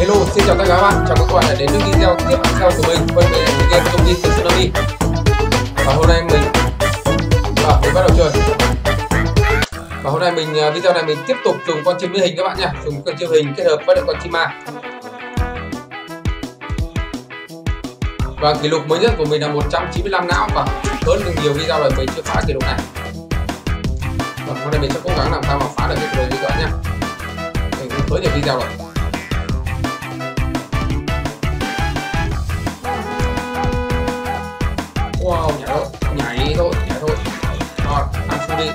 Hello, xin chào tất cả các bạn. Chào mừng các bạn đã đến với video tiếp theo của mình. Quay về lại game công ty Tsunami. Và hôm nay mình và mình bắt đầu chơi. Và hôm nay mình à, video này mình tiếp tục dùng con chim hình các bạn nha, Dùng con chim hình kết hợp với được con chim ma. Và kỷ lục mới nhất của mình là 195 não và hơn được nhiều video rồi mình chưa phá kỷ lục này. Và hôm nay mình sẽ cố gắng làm sao mà phá được cái kỷ lục này các bạn nhé. Mình cũng tới nhiều video rồi. Wow, nhảy thôi, nhảy thôi, nhảy thôi. Rồi, ăn xuống đi.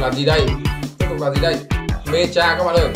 Làm gì đây? Tiếp tục làm gì đây? Mê cha các bạn ơi.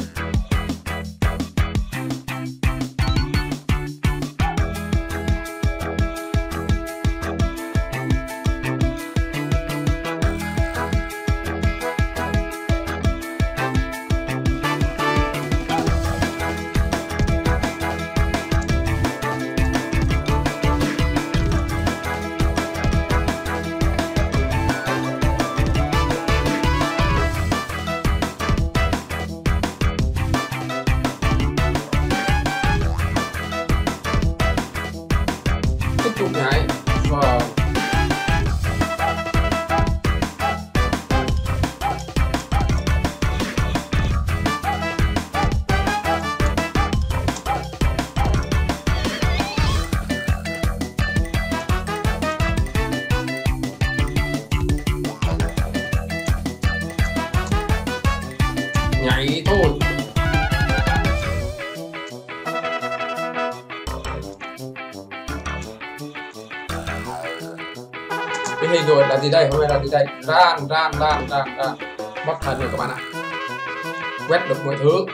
Là gì đây? Hôm nay là gì đây? Ran ran ran ran ran mất thần rồi các bạn ạ. Quét được mọi thứ.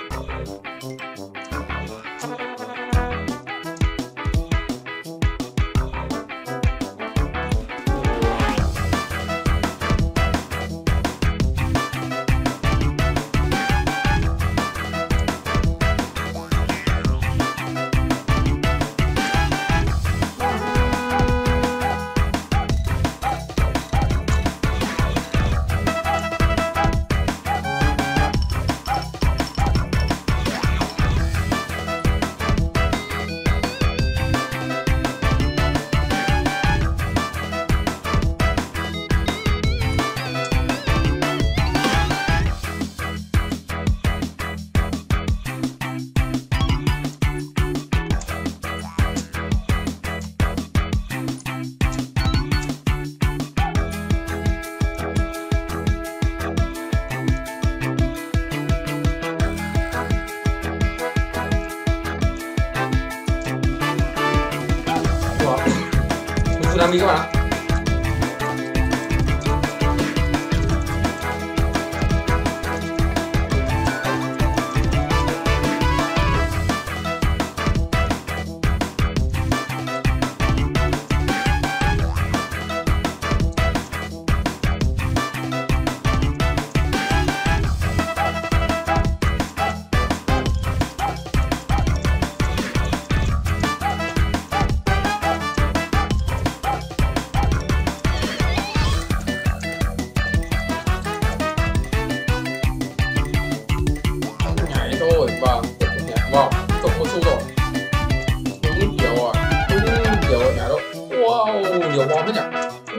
Wow nhiều bom thế nhỉ?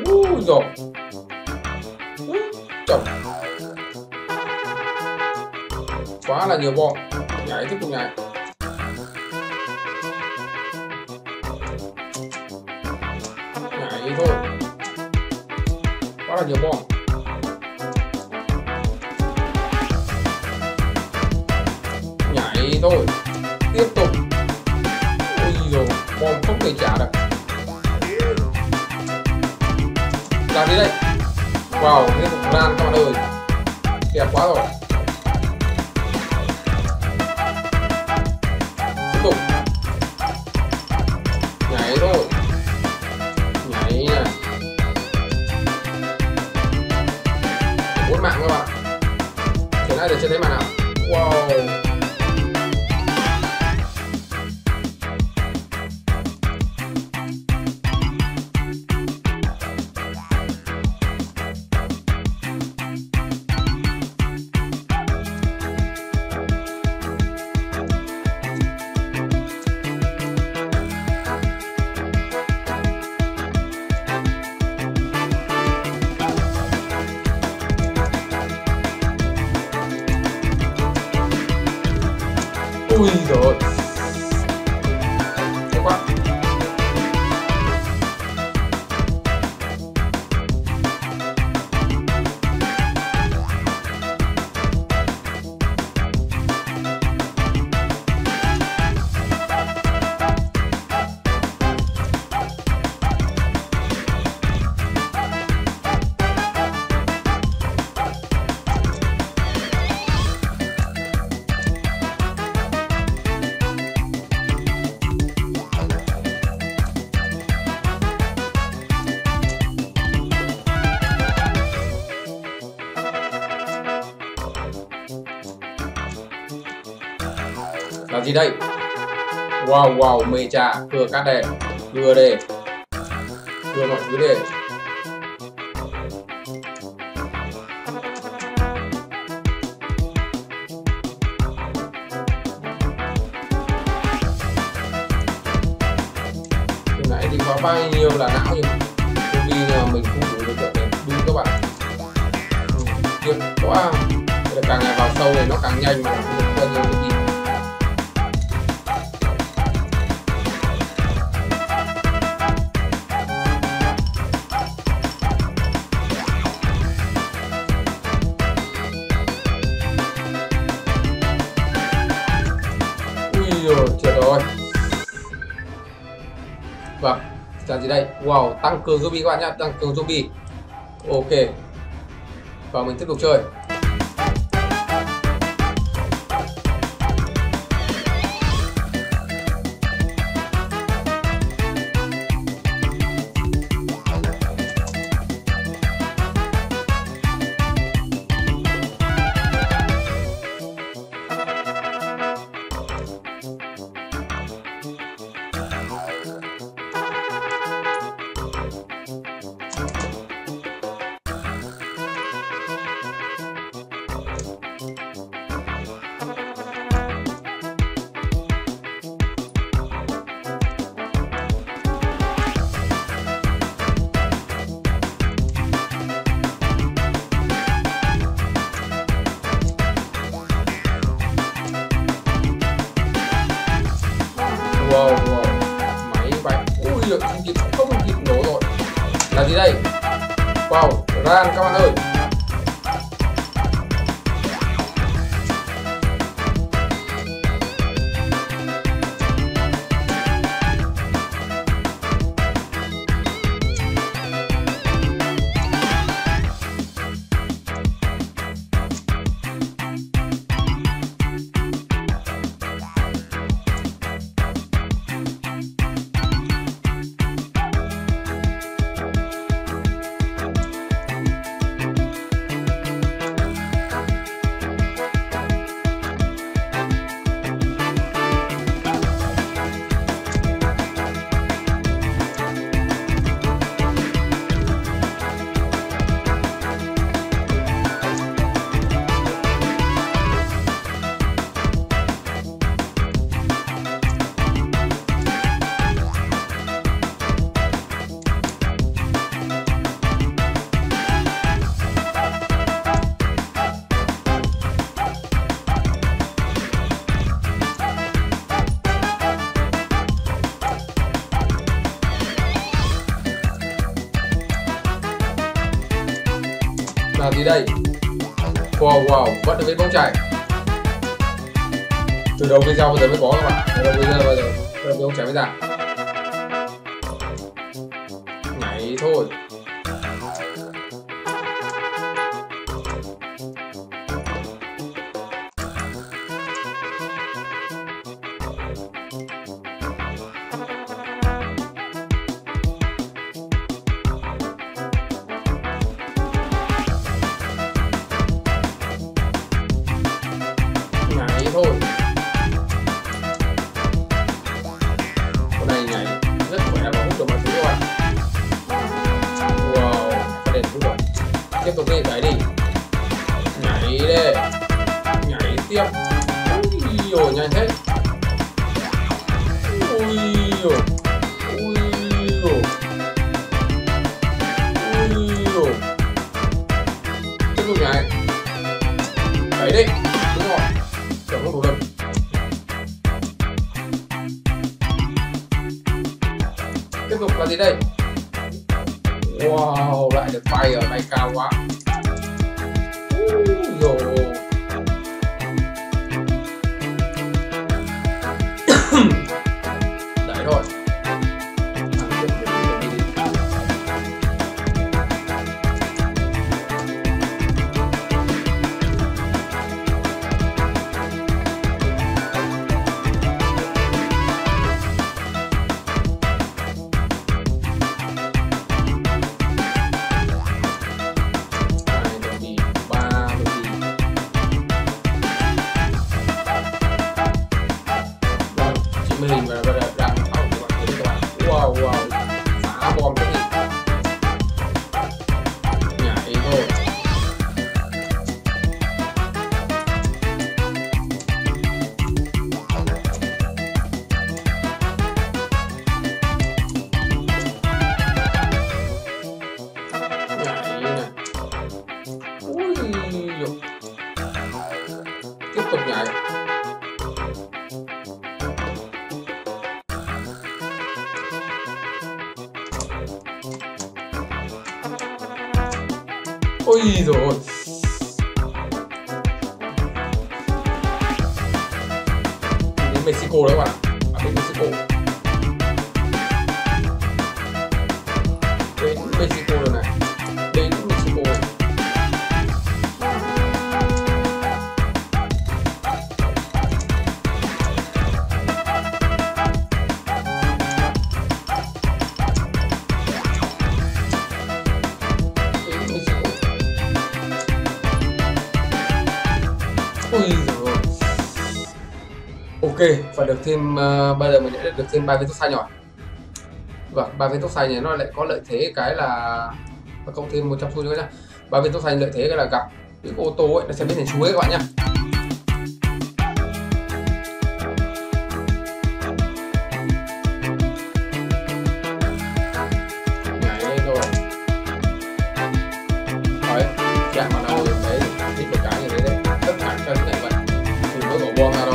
Ui rồi chồng. Quá là nhiều bom nhảy tiếp tục nhảy. Nhảy thôi. Quá là nhiều bom nhảy thôi. Đấy. Wow liên tục lan các bạn ơi. Đẹp quá rồi. Đây. Wow wow, mê trà cưa cắt đề cưa đề. Cưa mọi thứ đề nãy thì có bao nhiêu là não nhưng là mình không đủ được kiện để đu các bạn. Ừ, Tuyệt quá. Càng ngày vào sâu thì nó càng nhanh mà. Mình cần nhiêu cái gì vâng là gì đây? Wow, tăng cường zombie các bạn nhá, tăng cường zombie. Ok. Và mình tiếp tục chơi. Wow là gì đây? Wow wow, vẫn được với bóng chảy từ đầu video bây giờ mới có các bạn. Từ đầu video bây giờ từ đầu bóng chảy mới ra. Nhảy thôi. Tiếp tục là gì đây? Wow lại được bay ở bay cao quá. Rồi ôi rồi đến Mexico đấy các bạn. Ok và được thêm uh, bây giờ mình đã được thêm ba viên thuốc xanh nhỏ. vâng ba viên thuốc xanh này nó lại có lợi thế cái là và cộng thêm 100 xu nữa nhá. Ba viên thuốc xanh lợi thế cái là gặp những ô tô ấy nó sẽ biến thành chuối các bạn nhá. Nhảy lên rồi. Đấy dạ, chạm vào nào đấy thích một cái như thế đấy tất cả các này vậy từ mới bỏ bom ra thôi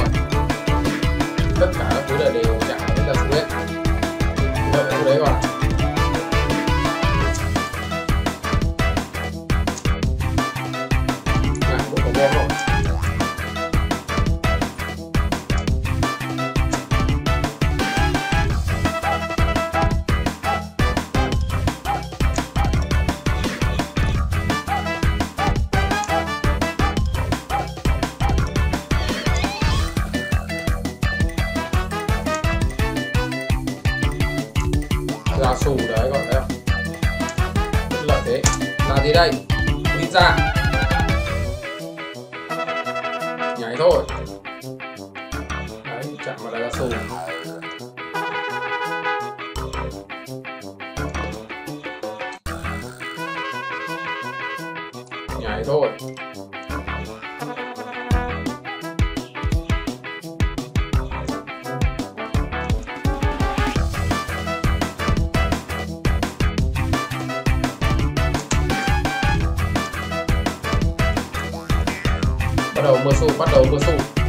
đây. Ninja nhảy thôi. Bắt đầu mưa xu bắt đầu mưa xu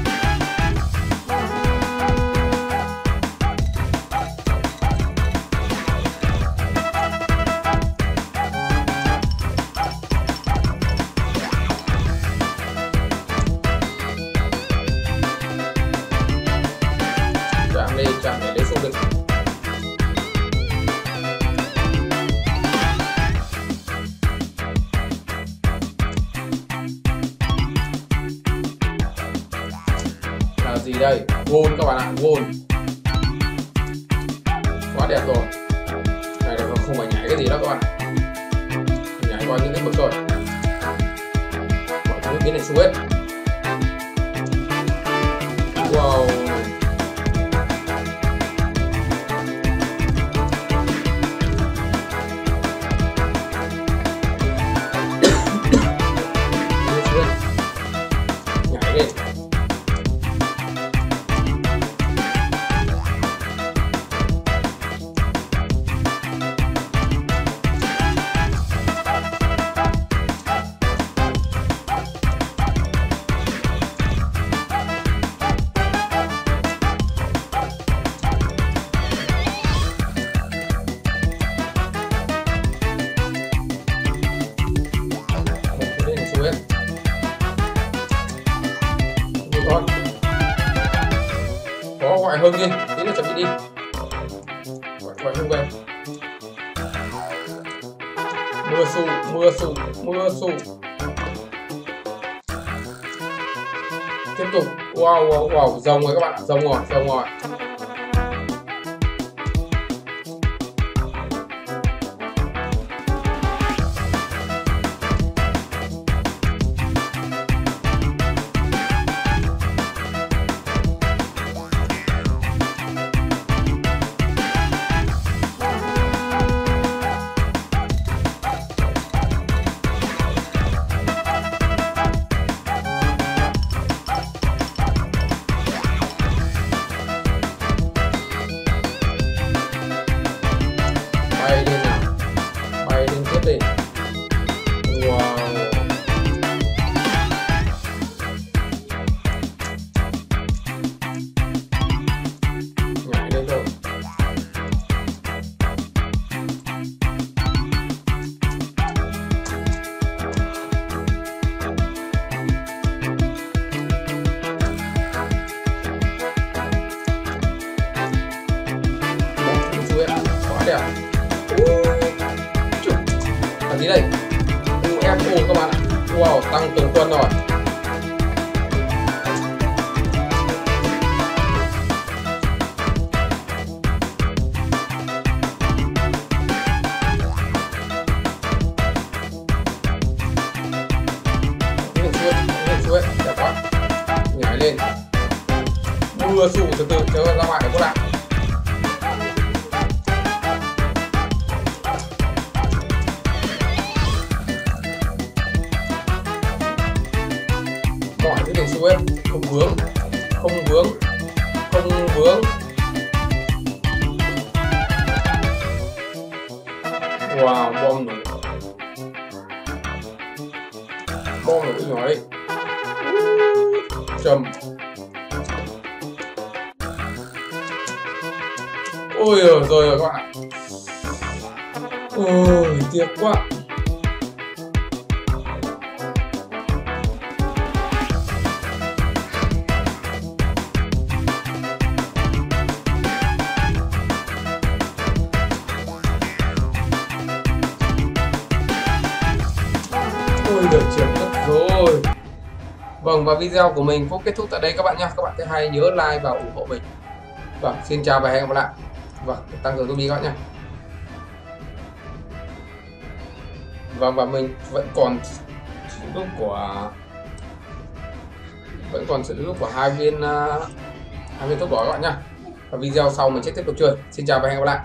gì đây? Gold các bạn ạ, gold. Quá đẹp rồi. Này là không phải nhảy cái gì đó các bạn nhảy qua những cái bậc rồi. Mọi thứ biến thành hết wow. Mưa sụp mưa sụp tiếp tục. Wow wow wow. Rồng rồi các bạn rồng rồi rồng rồi. Đẹp Chụp. là gì đây? UFO các bạn ạ. Wow tăng từng quân rồi. Mọi không vướng. Không vướng. Không vướng. Wow bom nổ bom nổ nhỏ trầm ôi rồi rồi các bạn ạ. Ôi, tiếc quá. Vâng và video của mình cũng kết thúc tại đây các bạn nhé Các bạn thấy hay nhớ like và ủng hộ mình. Vâng xin chào và hẹn gặp lại. Vâng tăng cường zombie các bạn nhé Vâng và mình vẫn còn sự giúp của vẫn còn sự giúp của hai viên uh, hai viên thuốc đỏ các bạn nhé và video sau mình sẽ tiếp tục chơi. Xin chào và hẹn gặp lại.